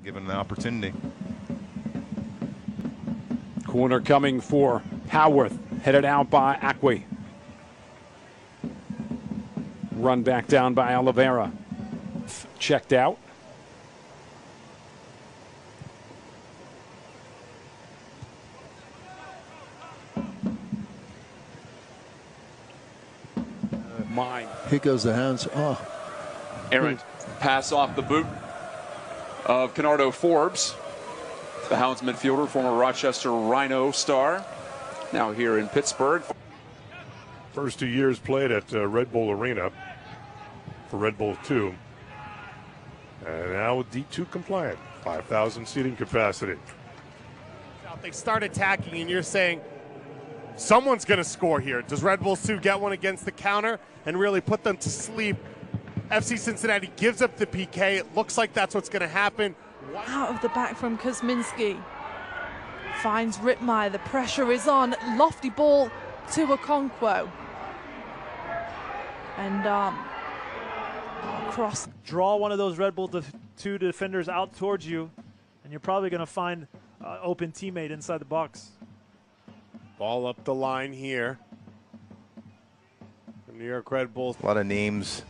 when given the opportunity. Corner coming for Howarth, headed out by Ackwei. Run back down by Oliveira. Checked out. Uh, Mine. Here goes the hands. Oh, Errant pass off the boot of Kenardo Forbes, the Hounds midfielder, former Rochester Rhino star, now here in Pittsburgh. First two years played at uh, Red Bull Arena for Red Bull 2. And now with D2 compliant, 5,000 seating capacity. They start attacking, and you're saying someone's going to score here. Does Red Bull 2 get one against the counter and really put them to sleep? FC Cincinnati gives up the PK. It looks like that's what's going to happen. Out of the back from Kuzminski. Finds Rittmeyer. The pressure is on. Lofty ball to Okonkwo. And um, cross. Draw one of those Red Bull def- two defenders out towards you, and you're probably going to find uh, open teammate inside the box. Ball up the line here. The New York Red Bulls. A lot of names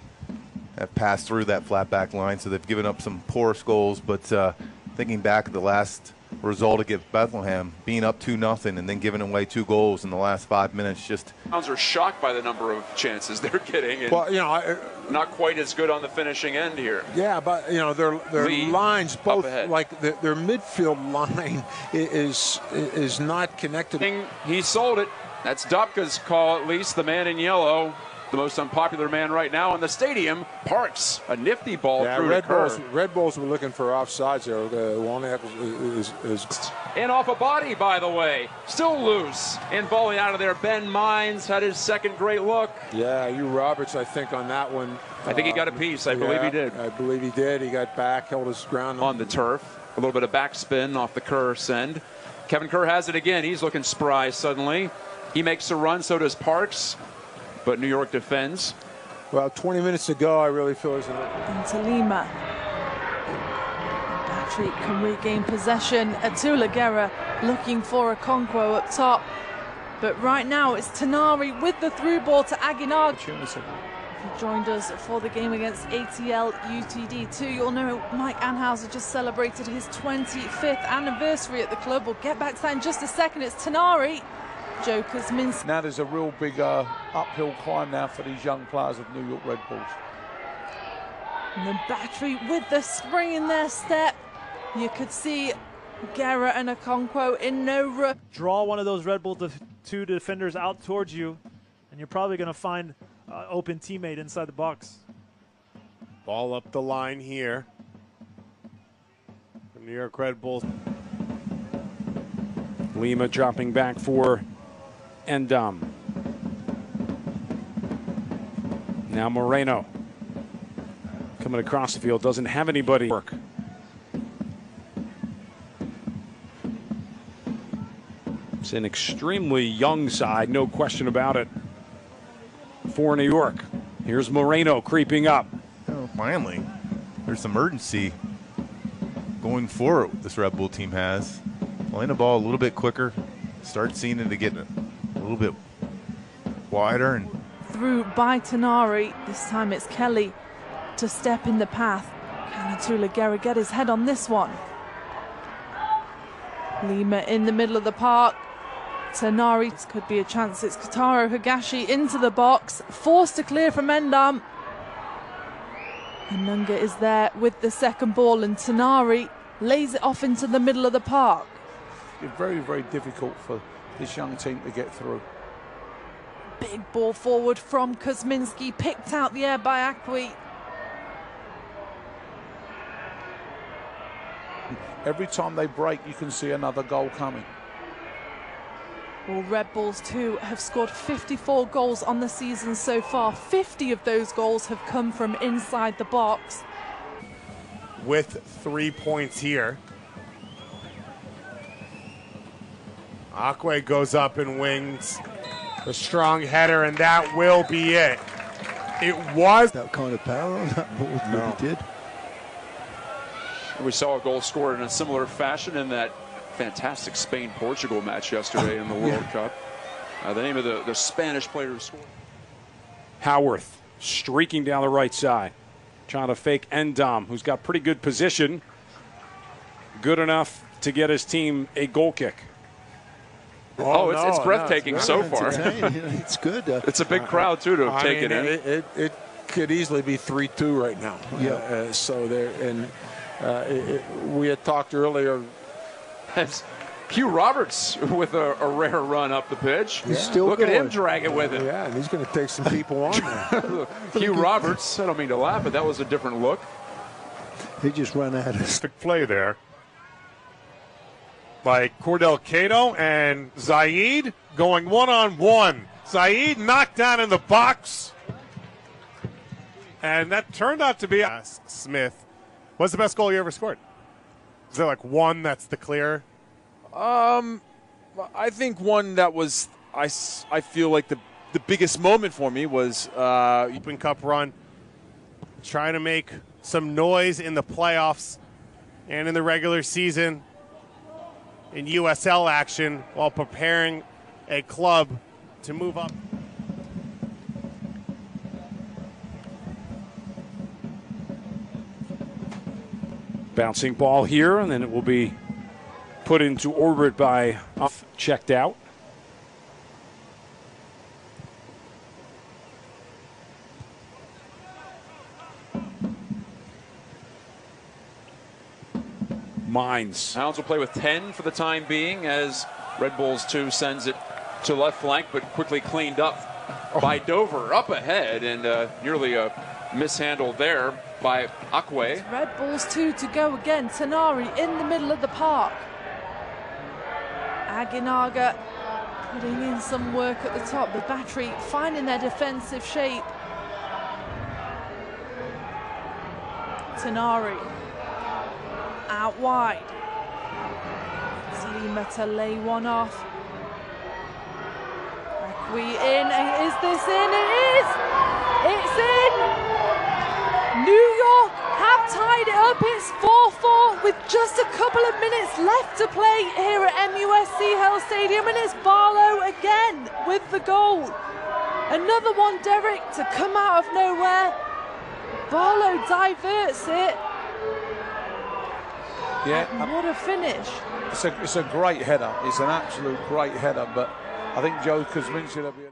have passed through that flat back line, so they've given up some porous goals. But uh, thinking back at the last result against Bethlehem, being up 2 nothing and then giving away two goals in the last five minutes, just Hounds are shocked by the number of chances they're getting, and Well, you know, I, not quite as good on the finishing end here. yeah, but you know, their their Lee, lines both like the, their midfield line is is not connected. He sold it. That's Dopka's call, at least. The man in yellow, the most unpopular man right now in the stadium, Parks. A nifty ball Yeah, through Red. Bulls. Red Bulls were looking for offsides there. Uh, is, is, is And off a body, by the way. Still loose. And volley out of there. Ben Mines had his second great look. yeah, you Roberts. I think on that one. I think he got a piece. I believe he did. I believe he did. He got back, held his ground On the turf. A little bit of backspin off the Kerr send. Kevin Kerr has it again. He's looking spry suddenly. He makes a run, so does Parks. But New York defends. Well, 20 minutes ago, I really feel as into Lima. Patrick can regain possession. Ataulla Guerra looking for a Conquo up top. But right now it's Tanari with the through ball to Aguinar. He joined us for the game against ATL UTD2. You'll know Mike Anhauser just celebrated his 25th anniversary at the club. We'll get back to that in just a second. It's Tanari. Joe Kuzminski. Now there's a real big uh, uphill climb now for these young players of New York Red Bulls. And the battery with the spring in their step. You could see Guerra and Okonkwo in no rush. Draw one of those Red Bull def- two defenders out towards you, and you're probably going to find uh, open teammate inside the box. Ball up the line here. The New York Red Bulls. Lima dropping back for Ndam. Um, now Moreno coming across the field doesn't have anybody work. It's an extremely young side, no question about it. For New York, here's Moreno creeping up. oh, finally, there's some urgency going forward this Red Bull team has. Playing the ball a little bit quicker, start seeing it to get little bit wider and Through by Tanari. This time it's Kelly to step in the path. Can Ataulla Guerra get his head on this one? Lima in the middle of the park. Tanari could be a chance. It's Kotaro Higashi into the box, forced to clear from Ndam. And Nunga is there with the second ball, and Tanari lays it off into the middle of the park. It's very, very difficult for this young team to get through. Big ball forward from Kuzminski, picked out the air by Ackwei. Every time they break, you can see another goal coming. Well, Red Bulls 2 have scored 54 goals on the season so far. 50 of those goals have come from inside the box. with three points here. Ackwei goes up and wings the strong header, and that will be it. It was that kind of power on that ball. No. But he did. We saw a goal scored in a similar fashion in that fantastic Spain Portugal match yesterday in the World Cup. Uh, the name of the, the Spanish player who scored. Howarth streaking down the right side, trying to fake Ndam, who's got pretty good position. Good enough to get his team a goal kick. Oh, it's, it's no, breathtaking no, so it's far. entertaining. it's good. Uh, It's a big crowd too to have I taken mean, in. It, it, it could easily be three-two right now. Yeah. Uh, uh, so there, and uh, it, it, we had talked earlier. As Hugh Roberts with a, a rare run up the pitch. He's still Look at him going. drag it with it. Yeah, and he's going to take some people on there. Hugh Roberts. I don't mean to laugh, but that was a different look. He just ran at us. Perfect play there by Cordell Cato and Zaid going one on one. Zaid knocked down in the box. And that turned out to be Ask Smith, what's the best goal you ever scored? Is there like one that's the clear? Um, I think one that was I, I feel like the the biggest moment for me was uh, Open Cup run, trying to make some noise in the playoffs and in the regular season in USL action while preparing a club to move up. Bouncing ball here, and then it will be put into orbit by off checked out. Mines. Hounds will play with 10 for the time being as Red Bulls 2 sends it to left flank, but quickly cleaned up by Dover up ahead and uh, nearly a mishandle there by Ackwei. Red Bulls 2 to go again. Tanari in the middle of the park. Aginaga putting in some work at the top. The battery finding their defensive shape. Tanari out wide. Zlima to lay one off. We in. Is this in? It is! It's in! New York have tied it up. It's 4-4 with just a couple of minutes left to play here at MUSC Health Stadium, and it's Barlow again with the goal. Another one, Derek, to come out of nowhere. Barlow diverts it. Yeah, And what a finish. it's a, it's a great header. It's an absolute great header, but I think Joe will be.